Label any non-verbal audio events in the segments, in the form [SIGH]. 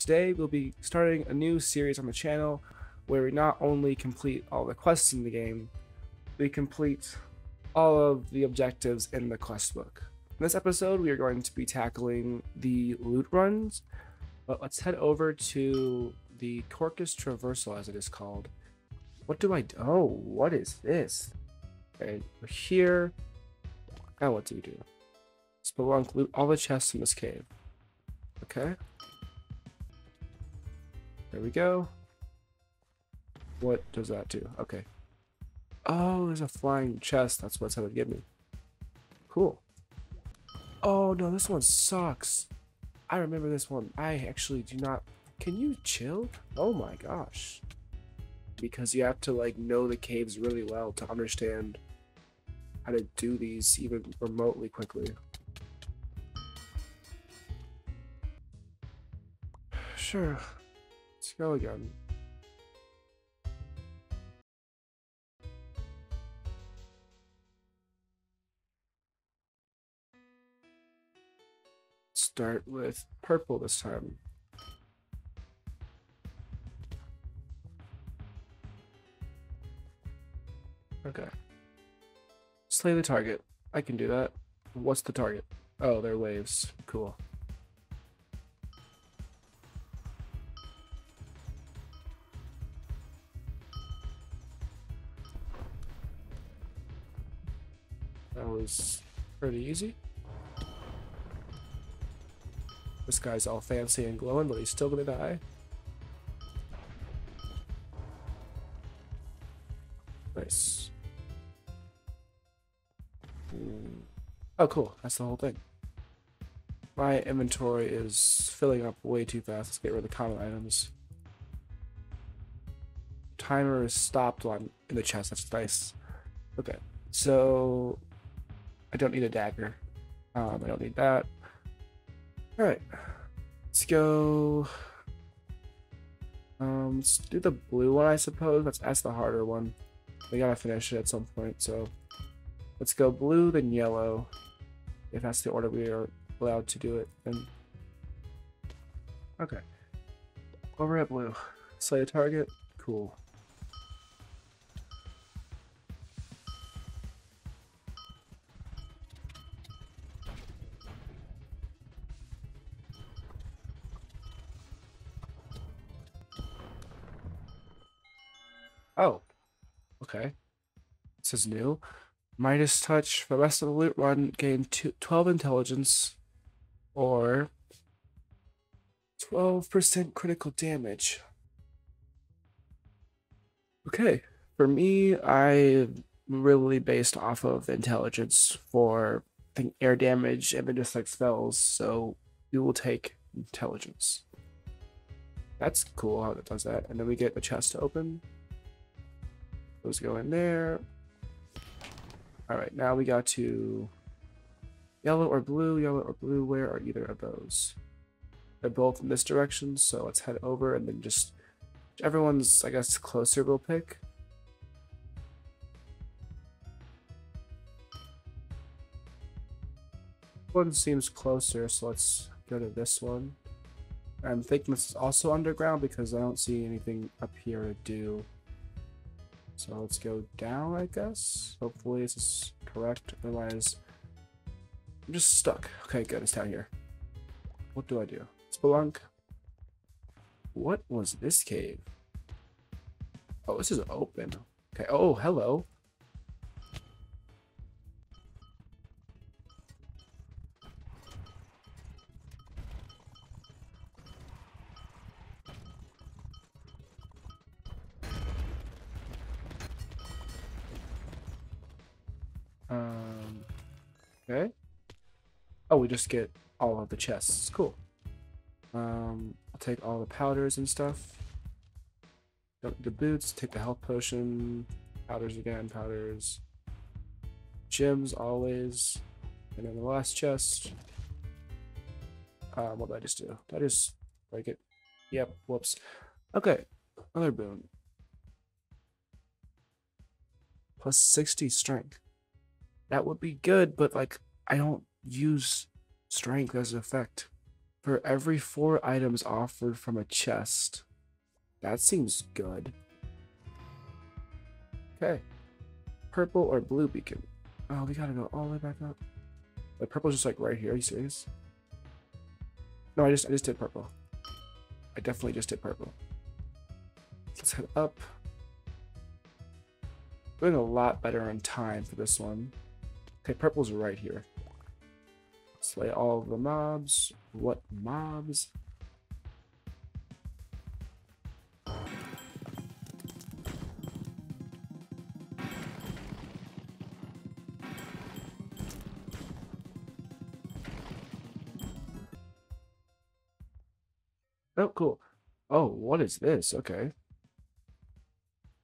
Today we'll be starting a new series on the channel where we not only complete all the quests in the game, we complete all of the objectives in the quest book. In this episode, we are going to be tackling the loot runs, but let's head over to the Corkus Traversal, as it is called. What do I do? Oh, what is this? Okay, we're here. Now what do we do? Spelunk, loot all the chests in this cave. Okay. There we go. What does that do? Okay. Oh, there's a flying chest. That's what's going to give me. Cool. Oh, no, this one sucks. I remember this one. I actually do not... Can you chill? Oh my gosh. Because you have to, like, know the caves really well to understand how to do these even remotely quickly. [SIGHS] Sure. Go again. Start with purple this time. Okay. Slay the target. I can do that. What's the target? Oh, they're waves. Cool. That was pretty easy. This guy's all fancy and glowing, but he's still gonna die. Nice. Oh, cool. That's the whole thing. My inventory is filling up way too fast. Let's get rid of the common items. Timer is stopped while I'm in the chest. That's nice. Okay, so I don't need a dagger. Um, I don't need that. Alright. Let's go. Um, let's do the blue one, I suppose. That's, that's the harder one. We gotta finish it at some point, so let's go blue, then yellow. If that's the order we are allowed to do it, then. Okay. Over at blue. Slay a target. Cool. Oh. Okay. It says new. Midas touch. For the rest of the loot run, gain two, 12 intelligence or 12% critical damage. Okay. For me, I really based off of intelligence for I think air damage and then just like spells, so we will take intelligence. That's cool how it does that. And then we get the chest to open. Those go in there. All right, now we got to yellow or blue, yellow or blue. Where are either of those? They're both in this direction, so let's head over and then just everyone's, I guess, closer we'll pick. One seems closer, so let's go to this one. I'm thinking this is also underground because I don't see anything up here to do. So let's go down, I guess. Hopefully this is correct. Otherwise, I'm just stuck. Okay, good. It's down here. What do I do? Spelunk. What was this cave? Oh, this is open. Okay. Oh, hello. Um, okay. Oh, we just get all of the chests. Cool. Um, I'll take all the powders and stuff. The boots, take the health potion, powders again, powders. Gems always. And then the last chest. Um, what did I just do? Did I just break it? Yep, whoops. Okay, another boon. Plus 60 strength that would be good, but like I don't use strength as an effect. For every four items offered from a chest. That seems good. Okay. Purple or blue beacon? Oh, we gotta go all the way back up. The purple's just like right here. Are you serious? No, I just I just did purple. I definitely just did purple. Let's head up. Doing a lot better on time for this one. Okay, purple's right here. Slay all the mobs. What mobs? Oh, cool. Oh, what is this? Okay.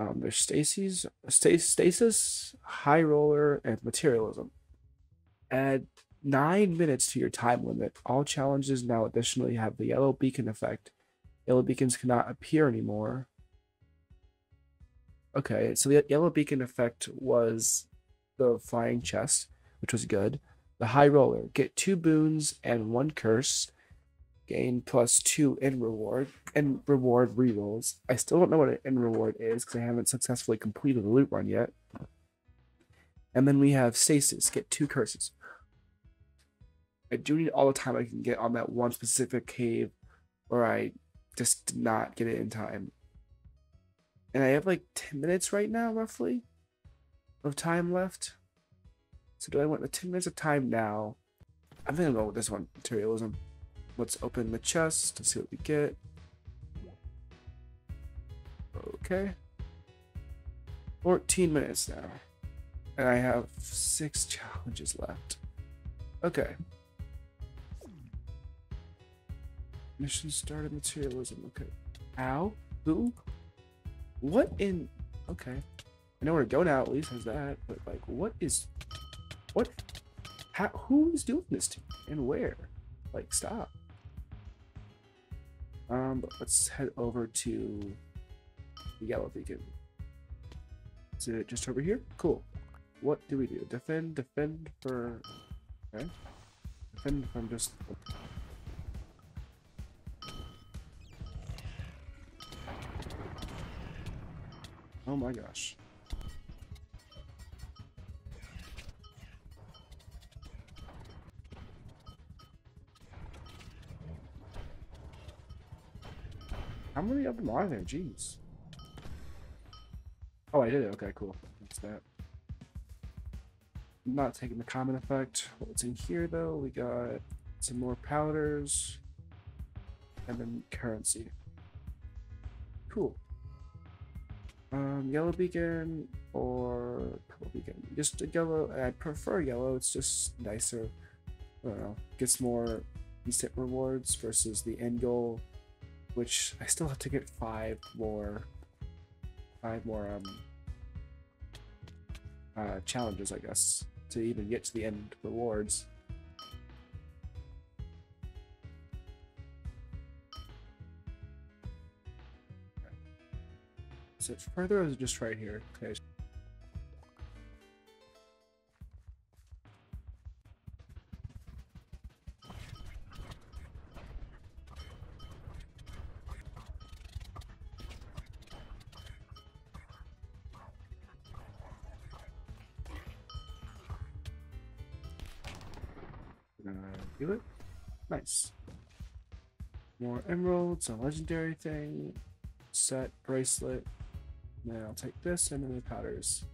Um, there's Stacy's, Stasis, High Roller, and Materialism. Add nine minutes to your time limit. All challenges now additionally have the yellow beacon effect. Yellow beacons cannot appear anymore. Okay, so the yellow beacon effect was the flying chest, which was good. The high roller, get two boons and one curse gain plus two in reward and reward rerolls. I still don't know what an in reward is because I haven't successfully completed the loot run yet. And then we have stasis, get two curses. I do need all the time I can get on that one specific cave where I just did not get it in time. And I have like 10 minutes right now, roughly, of time left. So do I want the 10 minutes of time now? I'm gonna go with this one, materialism. Let's open the chest to see what we get. Okay. 14 minutes now. And I have six [LAUGHS] challenges left. Okay. Mission started materialism. Okay. Ow? Who? What in... Okay. I know where to go now, at least has that. But, like, what is... What? How, who is doing this to me? And where? Like, stop. Um, let's head over to the yellow beacon. Is it just over here? Cool. What do we do? Defend, defend for... Okay. Defend from just... Oh my gosh. How many of them are there? Jeez. Oh, I did it. Okay, cool. That's that. Not taking the common effect. What's in here, though? We got some more powders. And then currency. Cool. Um, yellow beacon or purple beacon. Just a yellow. I prefer yellow. It's just nicer. I don't know. Gets more instant rewards versus the end goal which I still have to get five more, five more um, uh, challenges, I guess, to even get to the end rewards. Is it further or is it just right here? Okay. Do it. Nice. More emeralds, a legendary thing, set, bracelet. Then I'll take this and then the powders.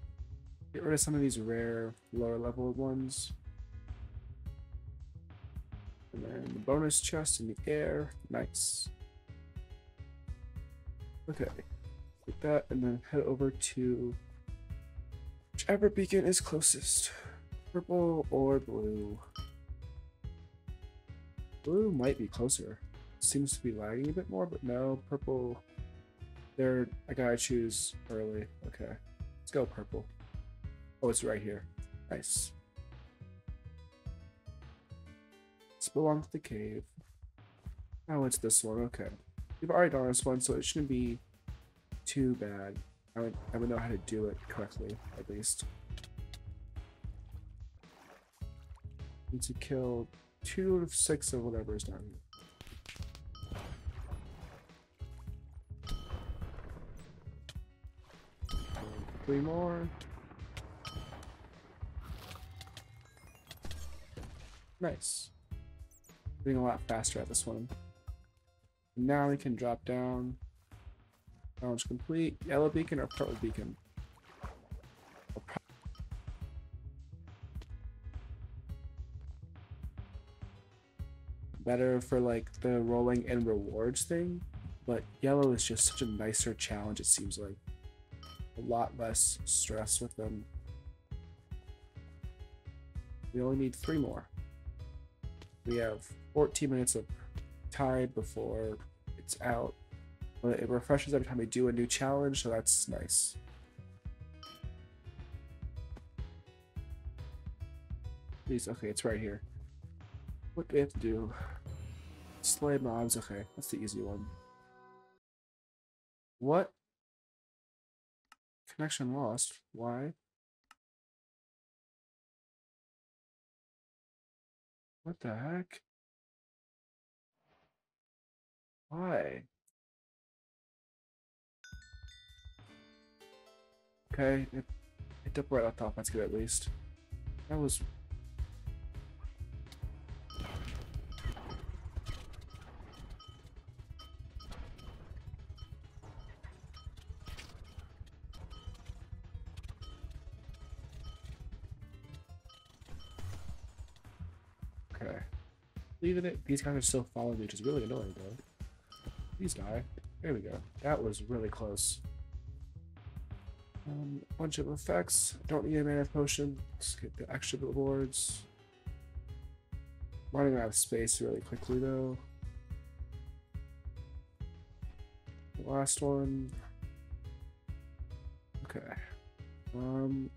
Get rid of some of these rare, lower level ones. And then the bonus chest in the air. Nice. Okay. Take that and then head over to whichever beacon is closest. Purple or blue. Blue might be closer. Seems to be lagging a bit more, but no, purple. There, I gotta choose early. Okay, let's go purple. Oh, it's right here. Nice. Let's belong to the cave. Oh, it's this one. Okay. We've already done this one, so it shouldn't be too bad. I would, I would know how to do it correctly, at least. Need to kill two of six of whatever is down here. Um, three more. Nice. Getting a lot faster at this one. Now we can drop down. Challenge complete. Yellow beacon or purple beacon? Better for like the rolling and rewards thing, but yellow is just such a nicer challenge, it seems like. A lot less stress with them. We only need three more. We have 14 minutes of time before it's out. But it refreshes every time we do a new challenge, so that's nice. Please, okay, it's right here. What do we have to do? Slay mobs, okay, that's the easy one. What? Connection lost. Why? What the heck? Why? Okay, it picked up right off top. That's good at least. That was Okay. Leaving it. These guys are still following me, which is really annoying, though. Please die. There we go. That was really close. Um, bunch of effects. Don't need a mana potion. Let's get the extra rewards. Running out of space really quickly, though. Last one. Okay. Um,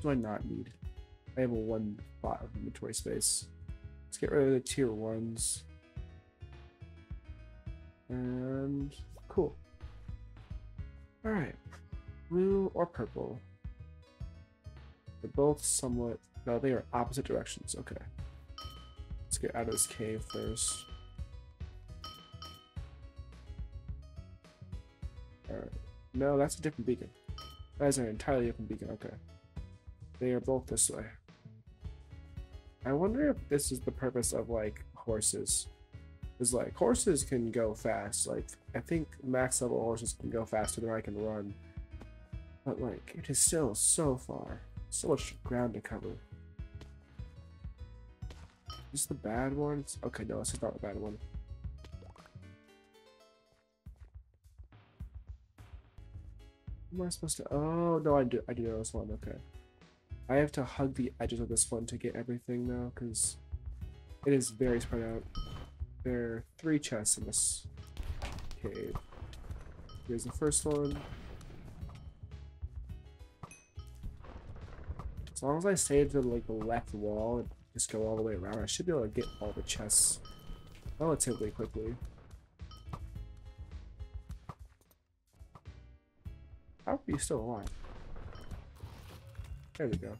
do I not need? I have a one spot of inventory space. Let's get rid of the tier ones. And cool. Alright. Blue or purple? They're both somewhat no, they are opposite directions. Okay. Let's get out of this cave first. Alright. No, that's a different beacon. That is an entirely different beacon. Okay. They are both this way. I wonder if this is the purpose of like horses. Is like horses can go fast. Like I think max level horses can go faster than I can run. But like it is still so far. So much ground to cover. Is this the bad one? Okay, no, this is not the bad one. Am I supposed to? Oh no, I do. I do know this one. Okay. I have to hug the edges of this one to get everything now, because it is very spread out. There are three chests in this cave. Here's the first one. As long as I stay to like the left wall and just go all the way around, I should be able to get all the chests relatively quickly. How are you still alive? There we go.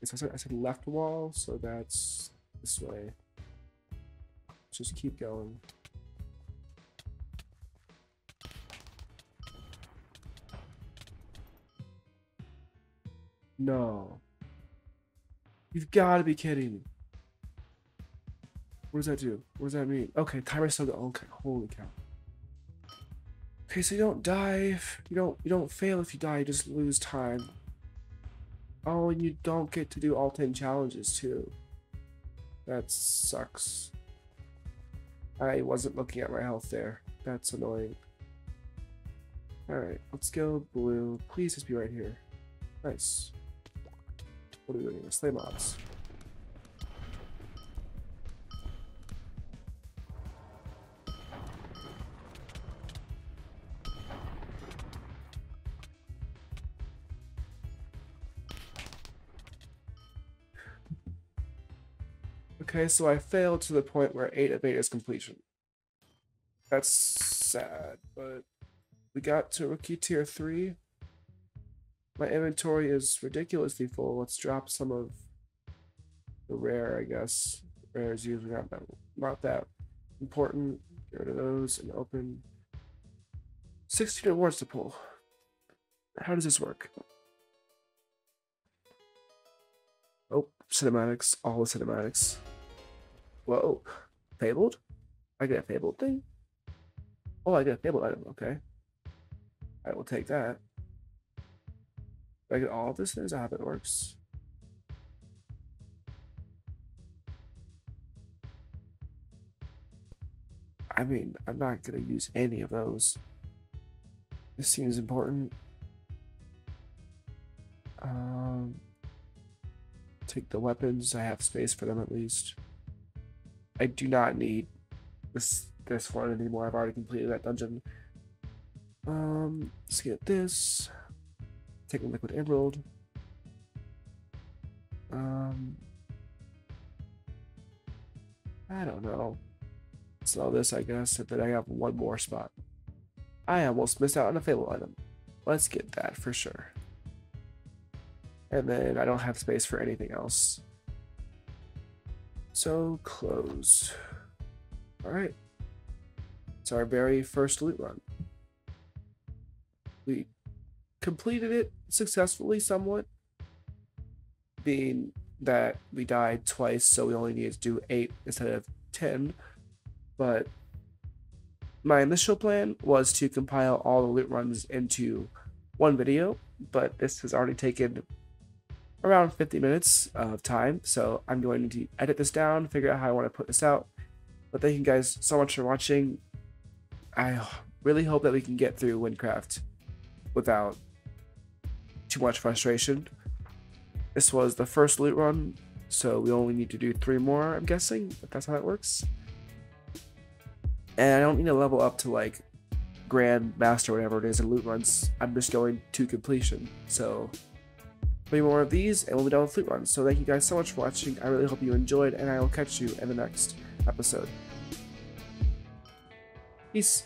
I said, I said left wall, so that's this way. Just keep going. No. You've got to be kidding me. What does that do? What does that mean? Okay, timer still go. Okay, holy cow. Okay, so you don't die if you don't you don't fail if you die, you just lose time. Oh, and you don't get to do all 10 challenges too. That sucks. I wasn't looking at my health there. That's annoying. Alright, let's go blue. Please just be right here. Nice. What are we doing? Slay mobs. Okay, so I failed to the point where 8 of 8 is completion. That's sad, but we got to rookie tier 3. My inventory is ridiculously full. Let's drop some of the rare, I guess. Rare is usually not that, not that important. Get rid of those and open 16 awards to pull. how does this work? Oh, cinematics, all the cinematics. Whoa, fabled? I get a fabled thing? Oh, I get a fabled item, okay. I will take that. Do I get all of this? Is that how it works? I mean, I'm not gonna use any of those. This seems important. Um, take the weapons. I have space for them at least. I do not need this this one anymore. I've already completed that dungeon. Um, let's get this. Take a liquid emerald. Um, I don't know. Sell this, I guess, and then I have one more spot. I almost missed out on a fable item. Let's get that for sure. And then I don't have space for anything else. So close. Alright. It's our very first loot run. We completed it successfully somewhat. Being that we died twice, so we only needed to do eight instead of ten. But my initial plan was to compile all the loot runs into one video, but this has already taken around 50 minutes of time, so I'm going to edit this down, figure out how I want to put this out. But thank you guys so much for watching. I really hope that we can get through Wynncraft without too much frustration. This was the first loot run, so we only need to do three more, I'm guessing, if that's how that works and I don't need to level up to like Grand Master, whatever it is, in loot runs. I'm just going to completion. So, three more of these, and we'll be done with loot runs. So, thank you guys so much for watching. I really hope you enjoyed, and I will catch you in the next episode. Peace.